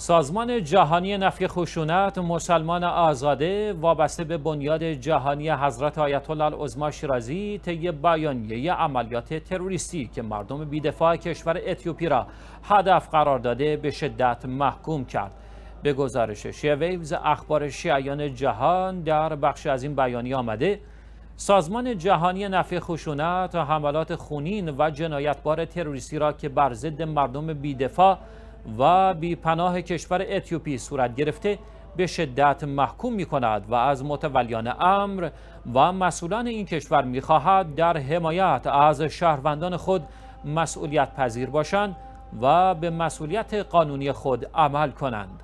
سازمان جهانی نفی خشونت مسلمان آزاده وابسته به بنیاد جهانی حضرت آیت الله العظما شیرازی طی بیانیه عملیات تروریستی که مردم بیدفاع کشور اتیوپی را هدف قرار داده به شدت محکوم کرد. به گزارش شیویوز اخبار شیعیان جهان در بخش از این بیانیه آمده سازمان جهانی نفی خشونت حملات خونین و جنایتبار تروریستی را که بر ضد مردم بیدفاع و بی پناه کشور اتیوپی صورت گرفته به شدت محکوم می کند و از متولیان امر و مسئولان این کشور می خواهد در حمایت از شهروندان خود مسئولیت پذیر باشند و به مسئولیت قانونی خود عمل کنند.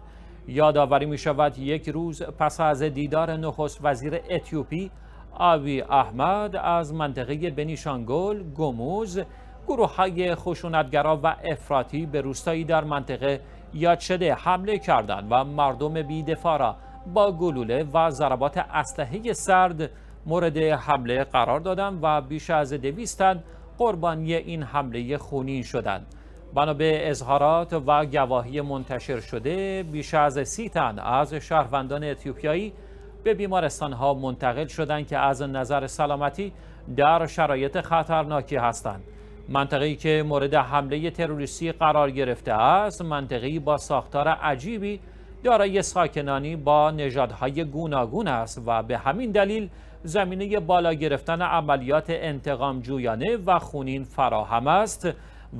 یادآوری می شود یک روز پس از دیدار نخست وزیر اتیوپی آوی احمد از منطقه بنیشانگل گموز گروه های خشونتگرا و افراطی به روستایی در منطقه یاد شده حمله کردند و مردم بیدفاع را با گلوله و ضربات اسلحه سرد مورد حمله قرار دادند و بیش از دویستن قربانی این حمله خونین شدند. بنا به اظهارات و گواهی منتشر شده بیش از سی تن از شهروندان اتیوپیایی به بیمارستان ها منتقل شدند که از نظر سلامتی در شرایط خطرناکی هستند. منطقه‌ای که مورد حمله تروریستی قرار گرفته است منطقه‌ای با ساختار عجیبی دارای ساکنانی با نژادهای گوناگون است و به همین دلیل زمینه بالا گرفتن عملیات انتقام جویانه و خونین فراهم است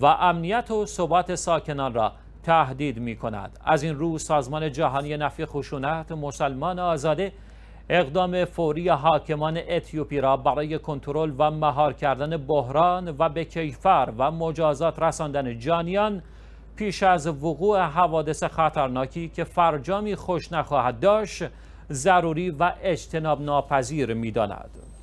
و امنیت و ثبات ساکنان را تهدید می کند. از این رو سازمان جهانی نفی خشونت مسلمان آزاده اقدام فوری حاکمان اتیوپی را برای کنترل و مهار کردن بحران و به کیفر و مجازات رساندن جانیان پیش از وقوع حوادث خطرناکی که فرجامی خوش نخواهد داشت ضروری و اجتناب ناپذیر می داند.